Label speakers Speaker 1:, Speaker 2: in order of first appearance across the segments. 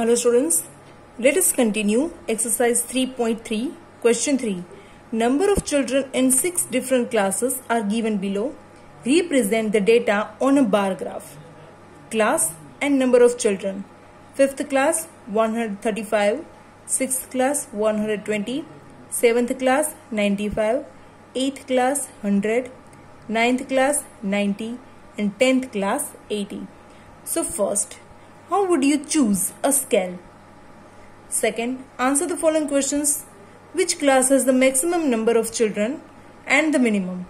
Speaker 1: Hello students, let us continue exercise 3.3 question 3. Number of children in 6 different classes are given below. Represent the data on a bar graph. Class and number of children. 5th class 135, 6th class 120, 7th class 95, 8th class 100, 9th class 90 and 10th class 80. So first, how would you choose a scale? Second, answer the following questions. Which class has the maximum number of children and the minimum?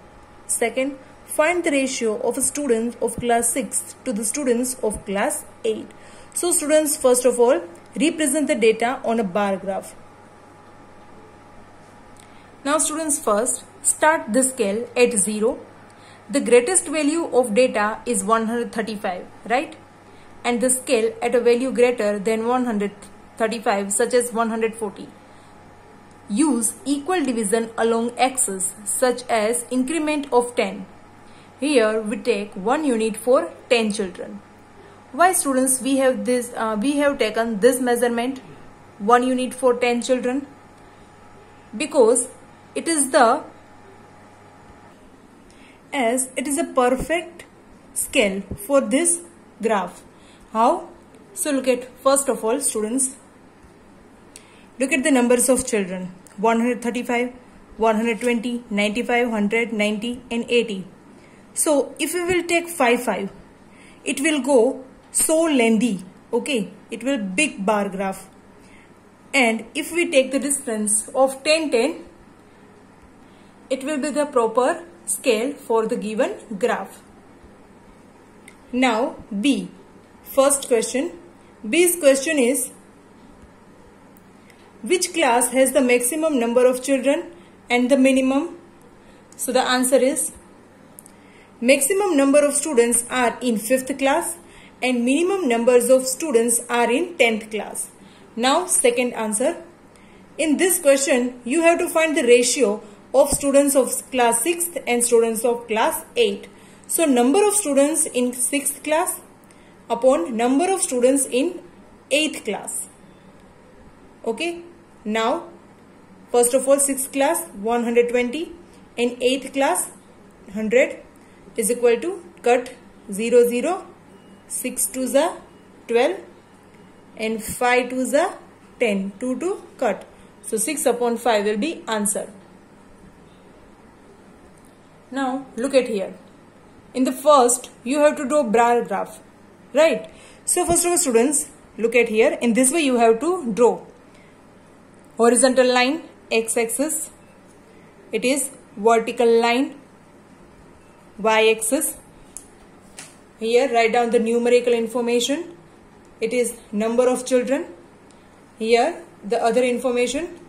Speaker 1: Second, find the ratio of a student of class 6 to the students of class 8. So students, first of all, represent the data on a bar graph. Now students first, start the scale at 0. The greatest value of data is 135, right? And the scale at a value greater than 135 such as 140. Use equal division along axis such as increment of 10. Here we take 1 unit for 10 children. Why students we have this uh, we have taken this measurement 1 unit for 10 children because it is the as it is a perfect scale for this graph how? So look at first of all students. Look at the numbers of children. 135, 120, 95, 100, 90 and 80. So if we will take 5, 5, it will go so lengthy. Okay, it will big bar graph. And if we take the distance of 10, 10, it will be the proper scale for the given graph. Now B. First question. B's question is which class has the maximum number of children and the minimum? So the answer is maximum number of students are in 5th class and minimum numbers of students are in 10th class. Now second answer. In this question you have to find the ratio of students of class 6th and students of class 8. So number of students in 6th class upon number of students in 8th class. Okay. Now, first of all 6th class 120 and 8th class 100 is equal to cut 0 0 6 to the 12 and 5 to the 10 2 to cut. So 6 upon 5 will be answer. Now look at here. In the first you have to draw bar graph right. So first of all students look at here. In this way you have to draw. Horizontal line x-axis. It is vertical line y-axis. Here write down the numerical information. It is number of children. Here the other information.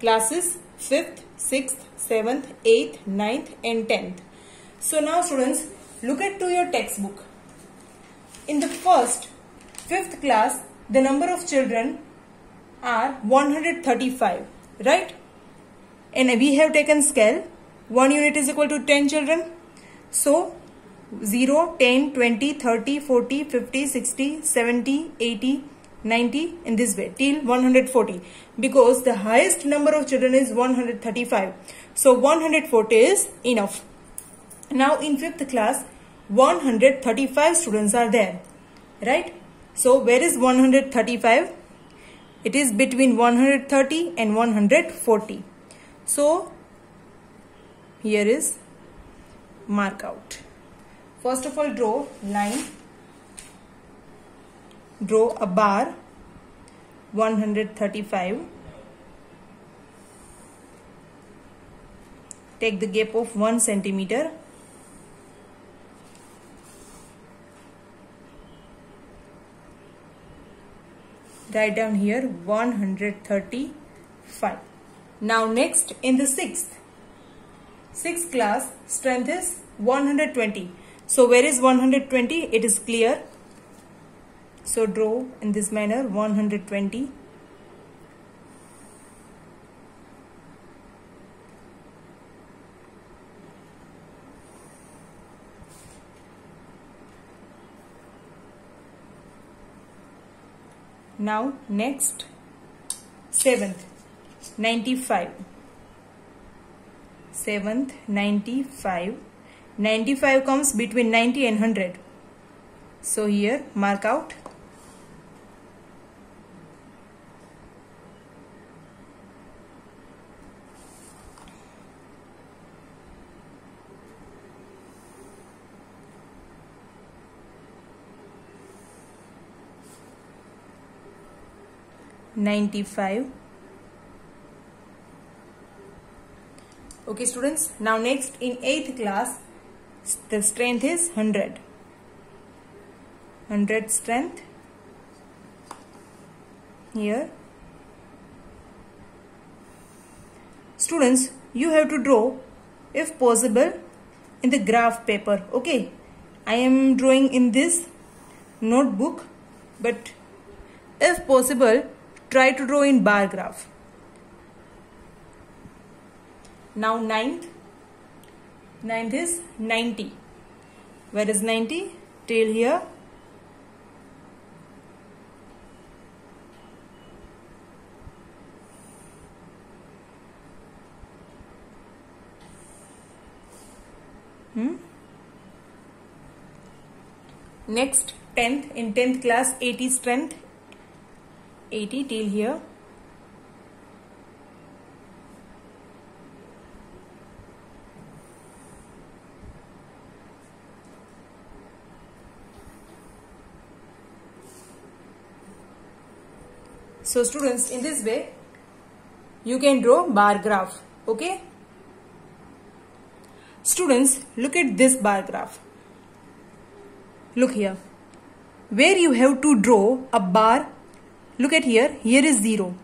Speaker 1: Classes 5th 6th 7th 8th 9th and 10th so now students look at to your textbook in the first, fifth class, the number of children are 135, right? And we have taken scale. 1 unit is equal to 10 children. So, 0, 10, 20, 30, 40, 50, 60, 70, 80, 90 in this way till 140 because the highest number of children is 135. So 140 is enough. Now in 5th class 135 students are there right? So where is 135 it is between 130 and 140 so here is mark out. First of all draw line. Draw a bar 135 take the gap of 1 centimeter write down here 135 now next in the sixth sixth class strength is 120 so where is 120 it is clear. So draw in this manner 120 now next. Seventh. 95 seventh 95 95 comes between 90 and 100 so here mark out Ninety-five. Okay students, now next in 8th class, the strength is 100. 100 strength here. Students, you have to draw if possible in the graph paper. Okay, I am drawing in this notebook but if possible try to draw in bar graph. Now ninth, ninth is 90. Where is 90? Tail here. Hmm? Next 10th in 10th class 80 strength 80 till here So students, in this way, you can draw bar graph. Okay? Students, look at this bar graph. Look here. Where you have to draw a bar, look at here, here is 0.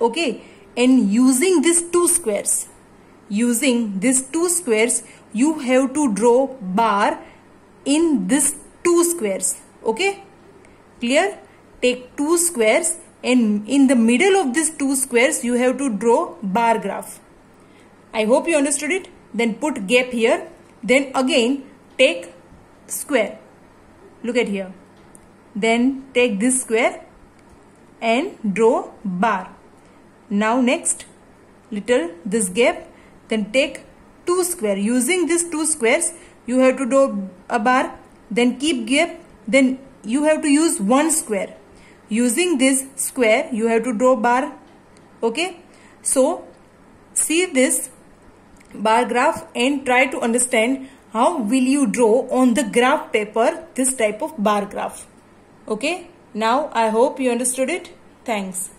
Speaker 1: Okay? And using these two squares, using these two squares, you have to draw bar in this two squares. Okay? Clear? Take two squares and in the middle of these two squares you have to draw bar graph. I hope you understood it. Then put gap here. Then again take square. Look at here. Then take this square and draw bar. Now next little this gap. Then take two square. Using these two squares you have to draw a bar. Then keep gap. Then you have to use one square using this square you have to draw bar okay so see this bar graph and try to understand how will you draw on the graph paper this type of bar graph okay now i hope you understood it. Thanks